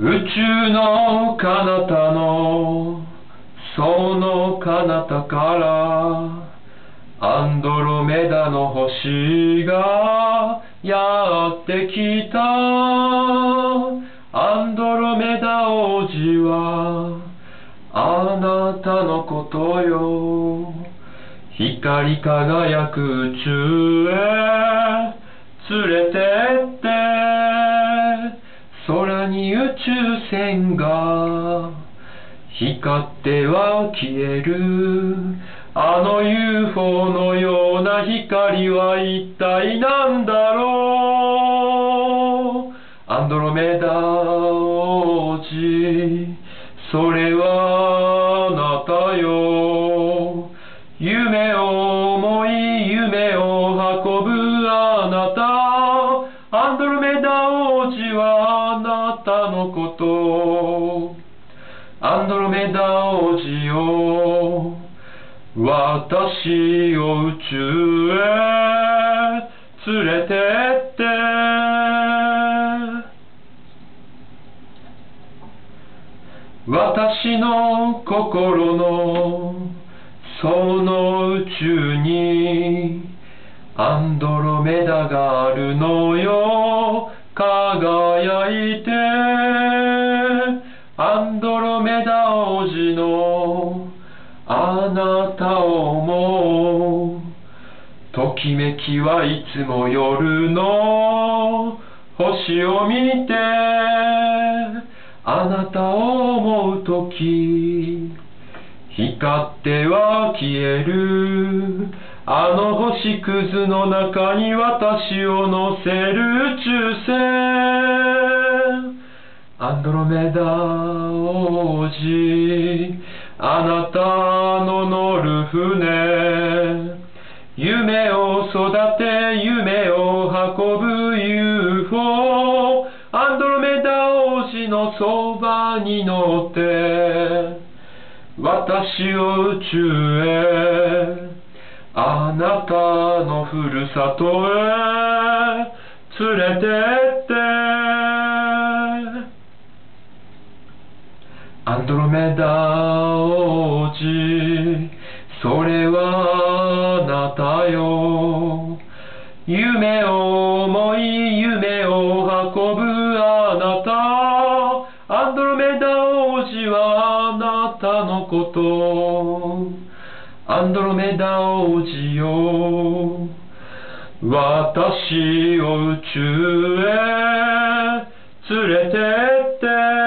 宇宙の彼方のその彼方からアンドロメダの星がやってきた。アンドロメダ王子はあなたのことよ。光り輝く宇宙へ連れてって。に宇宙船が光っては消える。あの UFO のような光は一体何だろう。アンドロメダ王子。それはあなたよ。夢を思い夢を運ぶあなた。アンドロメダ王子はたのこと。アンドロメダ王子よ。私を宇宙へ。連れてって。私の心のその宇宙にアンドロメダがあるのよ。輝いてアンドロメダ王子のあなたを思うときめきはいつも夜の星を見てあなたを思うとき光っては消える。あの星屑の中に私を乗せる宇宙船アンドロメダ王子あなたの乗る船夢を育て夢を運ぶ UFO アンドロメダ王子のそばに乗って私を宇宙へあなたのふるさとへ連れてって。アンドロメダ王子それはあなたよ。夢を思い夢を運ぶあなた。アンドロメダ王子はあなたのこと。アンドロメダ王子よ私を宇宙へ連れてって。